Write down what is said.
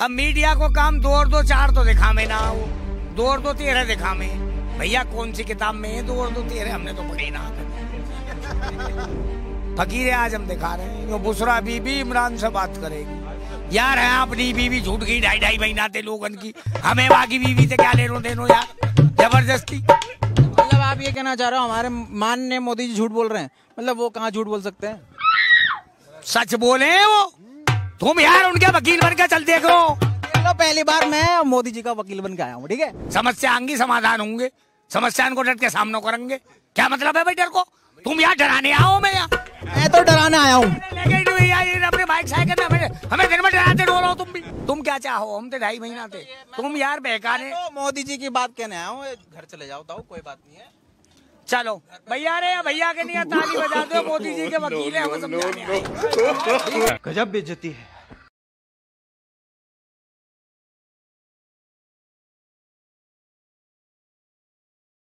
अब मीडिया को काम दो और दो चार तो दिखा में ना वो दो और दो तेरह दिखा में भैया कौन सी किताब में है दो और दो तेरह? हमने तो पढ़ी ना। फकीर आज़म दिखा रहे हैं। जो बुसरा बीबी इमरान से बात करेगी। यार है अपनी बीवी झूठ गई ढाई ढाई महीना थे लोगन की। हमें बाकी बीवी से क्या लेनो देनो यार? ज़बरदस्ती। मतलब आप ये कहना चाह रहे हो हमारे माननीय मोदी जी झूठ बोल रहे हैं। मतलब वो कहाँ झूठ बोल सकते हैं? सच बोले हैं वो? तुम यार उनके वकील बन के चल देखो। चलो पहली बार मैं मोदी जी का वकील बन के आया हूँ ठीक है? समस्या आएँगी समाधान होंगे। समस्या को डट के सामना करेंगे। क्या मतलब है भाई डर को? तुम यहाँ डराने आओ मैं यहाँ। मैं तो डराने आया हूँ। ही नहीं अपने बाइक साइकिल में हमें हमें दिन में डराते रहो तुम भी। तुम क्या चाहो? हम तो ढाई महीना थे। तुम यार बेकार तो मोदी जी की बात कहने आया हूँ घर चले जाओ ताऊ कोई बात नहीं है। चलो भैया रे भैया के लिए ताली बजा दो मोदी जी के वकील है गजब बेइज्जती है।